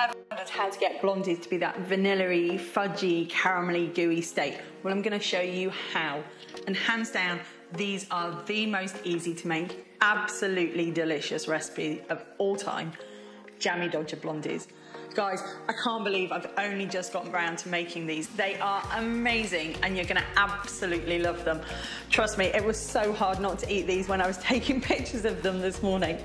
I've how to get blondies to be that vanilla-y, fudgy, caramelly, gooey state. Well, I'm gonna show you how. And hands down, these are the most easy to make, absolutely delicious recipe of all time. Jammie Dodger blondies. Guys, I can't believe I've only just gotten around to making these. They are amazing and you're gonna absolutely love them. Trust me, it was so hard not to eat these when I was taking pictures of them this morning.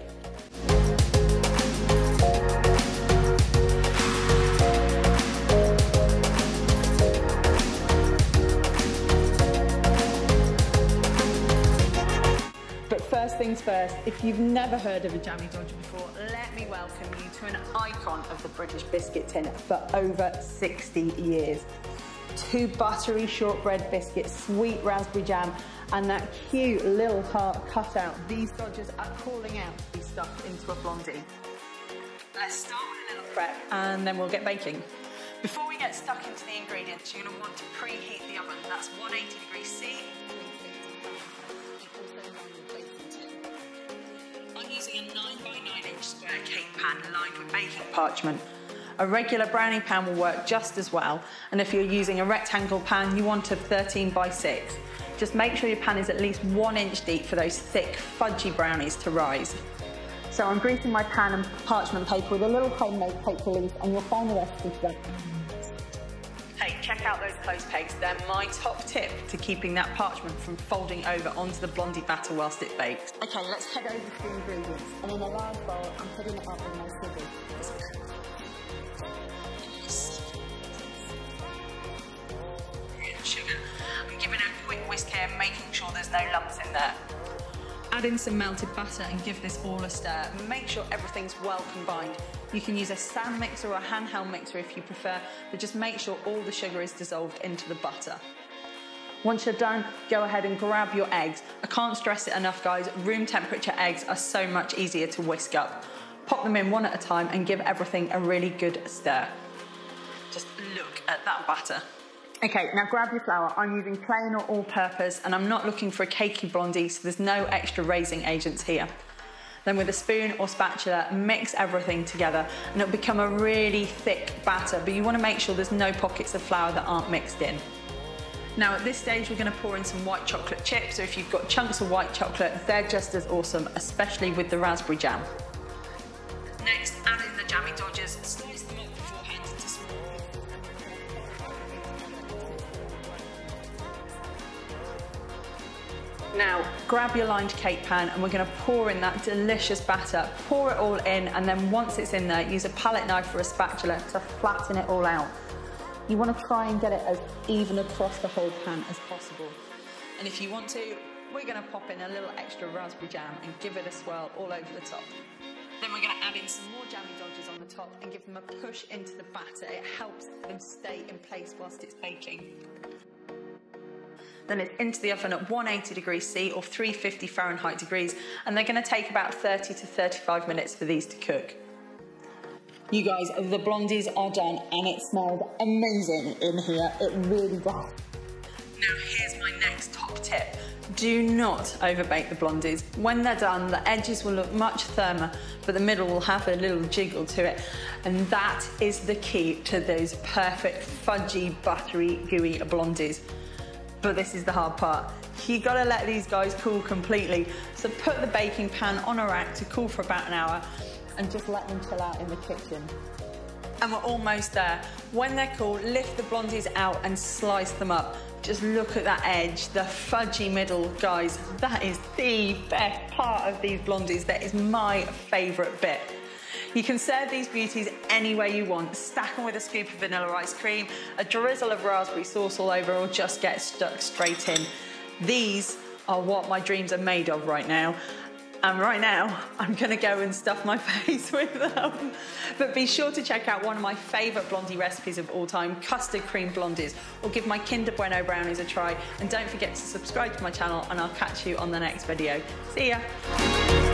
First things first, if you've never heard of a Jammie Dodger before, let me welcome you to an icon of the British biscuit tin for over 60 years. Two buttery shortbread biscuits, sweet raspberry jam, and that cute little heart cutout. These Dodgers are calling out to be stuffed into a blondie. Let's start with a little prep and then we'll get baking. Before we get stuck into the ingredients, you're gonna want to preheat the oven. That's 180 degrees C square cake pan lined with baking parchment. A regular brownie pan will work just as well, and if you're using a rectangle pan, you want a 13 by 6. Just make sure your pan is at least one inch deep for those thick, fudgy brownies to rise. So I'm greasing my pan and parchment paper with a little homemade paper leaf, and you'll find the recipe today check out those clothes pegs. They're my top tip to keeping that parchment from folding over onto the blondie batter whilst it bakes. Okay, let's head over to the ingredients. And in a large bowl, I'm putting it up with my scissors. Sugar. I'm giving it a quick whisk here, making sure there's no lumps in there. Add in some melted butter and give this all a stir. Make sure everything's well combined. You can use a stand mixer or a handheld mixer if you prefer, but just make sure all the sugar is dissolved into the butter. Once you're done, go ahead and grab your eggs. I can't stress it enough, guys. Room temperature eggs are so much easier to whisk up. Pop them in one at a time and give everything a really good stir. Just look at that batter. Okay, now grab your flour. I'm using plain or all-purpose and I'm not looking for a cakey blondie, so there's no extra raising agents here. Then with a spoon or spatula, mix everything together and it'll become a really thick batter, but you wanna make sure there's no pockets of flour that aren't mixed in. Now at this stage, we're gonna pour in some white chocolate chips, so if you've got chunks of white chocolate, they're just as awesome, especially with the raspberry jam. Next, Now, grab your lined cake pan and we're gonna pour in that delicious batter. Pour it all in and then once it's in there, use a palette knife or a spatula to flatten it all out. You wanna try and get it as even across the whole pan as possible. And if you want to, we're gonna pop in a little extra raspberry jam and give it a swirl all over the top. Then we're gonna add in some more jammie dodgers on the top and give them a push into the batter. It helps them stay in place whilst it's baking. Then it's into the oven at 180 degrees C or 350 Fahrenheit degrees, and they're gonna take about 30 to 35 minutes for these to cook. You guys, the blondies are done and it smells amazing in here. It really does. Now here's my next top tip. Do not overbake the blondies. When they're done, the edges will look much firmer, but the middle will have a little jiggle to it. And that is the key to those perfect fudgy, buttery, gooey blondies but this is the hard part. You gotta let these guys cool completely. So put the baking pan on a rack to cool for about an hour and just let them chill out in the kitchen. And we're almost there. When they're cool, lift the blondies out and slice them up. Just look at that edge, the fudgy middle, guys. That is the best part of these blondies. That is my favorite bit. You can serve these beauties any way you want. Stack them with a scoop of vanilla ice cream, a drizzle of raspberry sauce all over, or just get stuck straight in. These are what my dreams are made of right now. And right now, I'm gonna go and stuff my face with them. But be sure to check out one of my favorite blondie recipes of all time, custard cream blondies, or give my Kinder Bueno brownies a try. And don't forget to subscribe to my channel and I'll catch you on the next video. See ya.